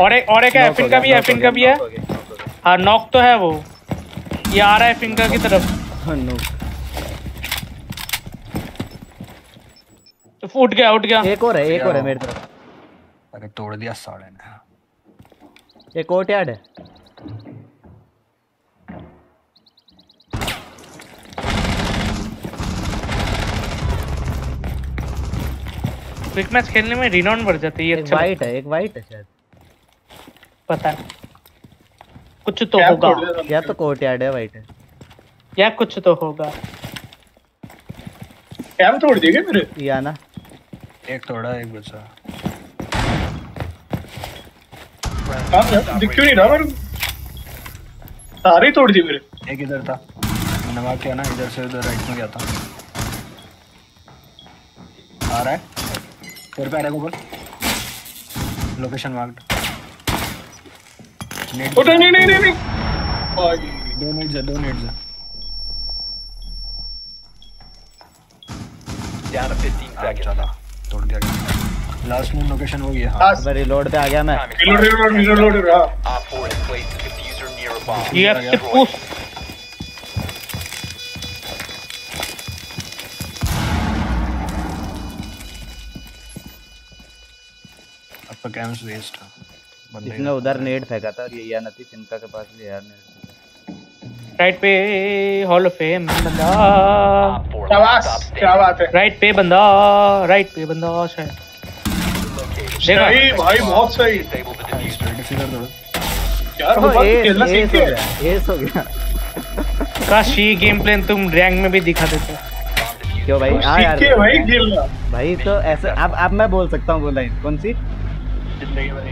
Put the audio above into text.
और एक और एक है एफिन का भी है एफिन का भी है। हाँ नॉक तो है वो। ये आ रहा है फिंगर की तरफ़। नो तो उठ गया उठ गया। एक और है एक और है मेरी तरफ़। अरे तोड़ दिया साले ने। एक और यार्ड है। क्विक मैच खेलने में रिनॉन बढ़ जाती है एक अच्छा वाइट है एक वाइट है शायद। पता है। कुछ तो होगा। या तो कोर्ट यार्ड है वाइट है या कुछ तो होगा। कैप तोड़ दिए मेरे? या ना। एक तोड़ा एक बचा। हाँ दिख क्यों नहीं रहा मेरे सारे ही तोड़ दिए मेरे। एक इधर था। मैंने वहाँ किया ना इधर से उधर राइट में गया था। आ रहा है? फिर पे आ रहा है ऊपर लोकेशन मार्क्ड नेट ओ नहीं नहीं नहीं नहीं। भाई दो है दो नेट्स है Down to 15 हाँ, seconds. चला। तोड़ दिया लास्ट में लोकेशन वही है हाँ। हाँ अब रिलोड पे आ गया मैं। रिलोड. रिलोड रिलोड रिलोड हाँ। Op 4 has placed the diffuser near a bomb. You have आपका कैम्स वेस्ट है। इसने उधर नेट फेंका था और ये या नती सिंका के पास भी यार नेट। राइट पे हॉल ऑफ़ फेम बंदा। Op 4 शाबाश क्या बात है। राइट पे बंदा राइट पे बंदा शायद। देखा? सही भाई बहुत सही। यार वो बात खेलना सीख के गया एस हो गया। काश ये गेम प्लान तुम रैंक में भी दिखा देते। क्यों भाई? हाँ सीख यार के भाई खेलना। भाई तो ऐसे अब अब मैं बोल सकता हूँ वो लाइन कौन सी? ज़िंदगी भर